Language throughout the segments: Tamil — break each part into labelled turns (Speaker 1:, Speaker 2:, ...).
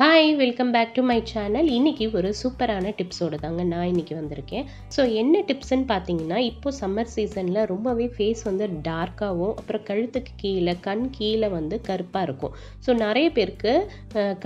Speaker 1: Hi welcome back to my channel இன்றைக்கி ஒரு சூப்பரான டிப்ஸோடு தாங்க நான் இன்றைக்கி வந்திருக்கேன். ஸோ என்ன டிப்ஸ்ன்னு பார்த்தீங்கன்னா இப்போது சம்மர் சீசனில் ரொம்பவே ஃபேஸ் வந்து டார்க்காகவும் அப்புறம் கழுத்துக்கு கீழே கண் கீழே வந்து கருப்பாக இருக்கும். ஸோ நிறைய பேருக்கு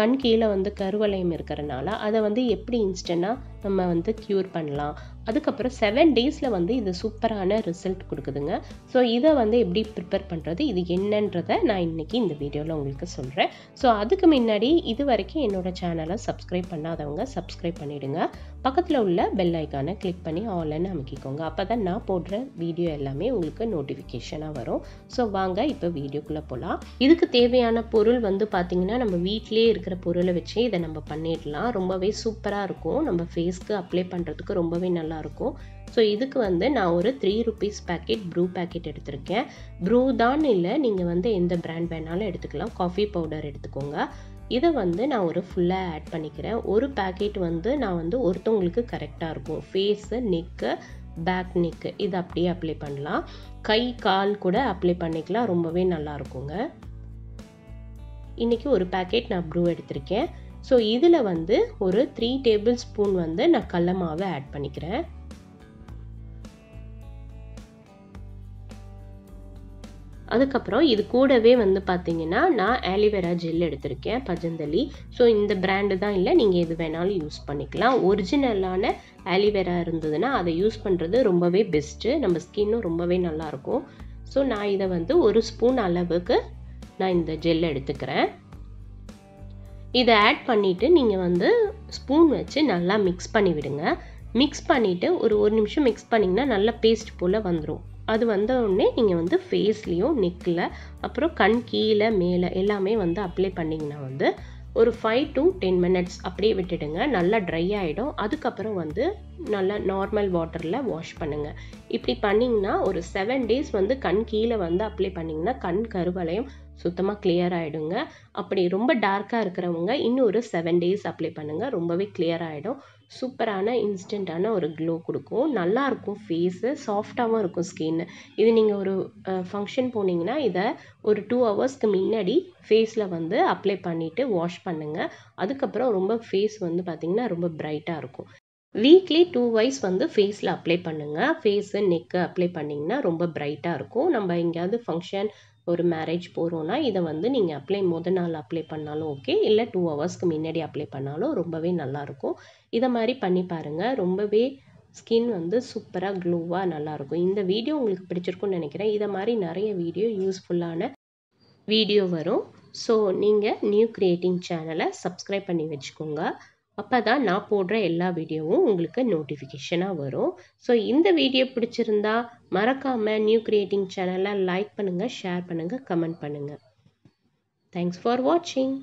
Speaker 1: கண் கீழே வந்து கருவளையம் இருக்கிறனால அதை வந்து எப்படி இன்ஸ்டண்ட்டாக நம்ம வந்து க்யூர் பண்ணலாம்? அதுக்கப்புறம் செவன் டேஸில் வந்து இது சூப்பரான ரிசல்ட் கொடுக்குதுங்க. ஸோ இதை வந்து எப்படி ப்ரிப்பேர் பண்ணுறது இது என்னன்றதை நான் இன்றைக்கி இந்த வீடியோவில் உங்களுக்கு சொல்கிறேன் ஸோ அதுக்கு முன்னாடி இது வரைக்கும் என்னோட சேனலை சப்ஸ்கிரைப் பண்ணாதவங்க சப்ஸ்கிரைப் பண்ணிவிடுங்க பக்கத்தில் உள்ள பெல் ஐக்கானை கிளிக் பண்ணி ஆன்லைன் அமைக்கிக்கோங்க அப்போ தான் நான் போடுற வீடியோ எல்லாமே உங்களுக்கு நோட்டிஃபிகேஷனாக வரும். ஸோ வாங்க இப்போ வீடியோக்குள்ளே போகலாம் இதுக்கு தேவையான பொருள் வந்து பார்த்திங்கன்னா நம்ம வீட்டிலே இருக்கிற பொருளை வச்சு இதை நம்ம பண்ணிடலாம். ரொம்பவே சூப்பராக இருக்கும். நம்ம ஃபேஸ்க்கு அப்ளை பண்ணுறதுக்கு ரொம்பவே நல்லாயிருக்கும் ஸோ இதுக்கு வந்து நான் ஒரு three rupees packet Bru packet எடுத்திருக்கேன். ப்ரூ தான் இல்லை நீங்கள் வந்து எந்த பிராண்ட் வேணாலும் எடுத்துக்கலாம். காஃபி பவுடர் எடுத்துக்கோங்க. இதை வந்து நான் ஒரு ஃபுல்லாக ஆட் பண்ணிக்கிறேன். ஒரு பேக்கெட் வந்து நான் வந்து ஒருத்தவங்களுக்கு கரெக்டாக இருக்கும். ஃபேஸு நெக்கு பேக் நெக்கு இது அப்படியே அப்ளை பண்ணலாம். கை கால் கூட அப்ளை பண்ணிக்கலாம். ரொம்பவே நல்லா இருக்குங்க. இன்றைக்கி ஒரு பேக்கெட் நான் ப்ரூ எடுத்திருக்கேன். ஸோ இதில் வந்து ஒரு த்ரீ டேபிள் ஸ்பூன் வந்து நான் கடல மாவை ஆட் பண்ணிக்கிறேன். அதுக்கப்புறம் இது கூடவே வந்து பார்த்தீங்கன்னா நான் ஆலிவேரா ஜெல் எடுத்திருக்கேன் பஜந்தலி. ஸோ இந்த பிராண்டு தான் இல்லை. நீங்கள் எது வேணாலும் யூஸ் பண்ணிக்கலாம். ஒரிஜினலான ஆலிவேரா இருந்ததுன்னா அதை யூஸ் பண்ணுறது ரொம்பவே பெஸ்ட்டு நம்ம ஸ்கின்னும் ரொம்பவே நல்லாயிருக்கும். ஸோ நான் இதை வந்து ஒரு ஸ்பூன் அளவுக்கு நான் இந்த ஜெல் எடுத்துக்கிறேன். இதை ஆட் பண்ணிவிட்டு நீங்கள் வந்து ஸ்பூன் வச்சு நல்லா மிக்ஸ் பண்ணி விடுங்க மிக்ஸ் பண்ணிவிட்டு ஒரு ஒரு நிமிஷம் மிக்ஸ் பண்ணிங்கன்னா நல்லா பேஸ்ட் போல் வந்துடும் அது வந்த உடனே நீங்கள் வந்து ஃபேஸ்லேயும் நெக்கில் அப்புறம் கண் கீழே மேலே எல்லாமே வந்து அப்ளை பண்ணிங்கன்னா வந்து ஒரு ஃபைவ் டு டென் மினிட்ஸ் அப்படியே விட்டுடுங்க. நல்லா ட்ரை ஆகிடும் அதுக்கப்புறம் வந்து நல்லா நார்மல் வாட்டரில் வாஷ் பண்ணுங்கள் இப்படி பண்ணிங்கன்னா ஒரு செவன் டேஸ் வந்து கண் கீழே வந்து அப்ளை பண்ணிங்கன்னா கண் கருவலையும் சுத்தமாக கிளியர் ஆகிடுங்க அப்படி ரொம்ப டார்க்காக இருக்கிறவங்க இன்னும் ஒரு செவன் டேஸ் அப்ளை பண்ணுங்கள் ரொம்பவே கிளியர் ஆகிடும் சூப்பரான இன்ஸ்டண்ட்டான ஒரு க்ளோ கொடுக்கும். நல்லாயிருக்கும் ஃபேஸு சாஃப்டாகவும் இருக்கும் ஸ்கின் இது நீங்கள் ஒரு ஃபங்க்ஷன் போனீங்கன்னா இதை ஒரு டூ ஹவர்ஸ்க்கு முன்னாடி ஃபேஸில் வந்து அப்ளை பண்ணிவிட்டு வாஷ் பண்ணுங்கள் அதுக்கப்புறம் ரொம்ப ஃபேஸ் வந்து பார்த்திங்கன்னா ரொம்ப ப்ரைட்டாக இருக்கும். வீக்லி டூ வைஸ் வந்து ஃபேஸில் அப்ளை பண்ணுங்கள் ஃபேஸு நெக்கு அப்ளை பண்ணிங்கன்னா ரொம்ப ப்ரைட்டாக இருக்கும். நம்ம எங்கேயாவது ஃபங்க்ஷன் ஒரு மேரேஜ் போகிறோன்னா இதை வந்து நீங்கள் அப்ளை முத நாள் அப்ளை பண்ணாலும் ஓகே இல்லை டூ ஹவர்ஸ்க்கு முன்னாடி அப்ளை பண்ணாலும் ரொம்பவே நல்லாயிருக்கும் இதை மாதிரி பண்ணி பாருங்கள் ரொம்பவே ஸ்கின் வந்து சூப்பராக க்ளோவாக நல்லாயிருக்கும் இந்த வீடியோ உங்களுக்கு பிடிச்சிருக்கும்னு நினைக்கிறேன். இதை மாதிரி நிறைய வீடியோ யூஸ்ஃபுல்லான வீடியோ வரும். ஸோ நீங்கள் நியூ கிரியேட்டிங் சேனலை சப்ஸ்கிரைப் பண்ணி வச்சுக்கோங்க. அப்போ தான் நான் போடுற எல்லா வீடியோவும் உங்களுக்கு நோட்டிஃபிகேஷனாக வரும். ஸோ இந்த வீடியோ பிடிச்சிருந்தா மறக்காமல் நியூ கிரியேட்டிங் சேனலை லைக் பண்ணுங்கள் ஷேர் பண்ணுங்கள் கமெண்ட் பண்ணுங்கள் தேங்க்ஸ் ஃபார் வாட்சிங்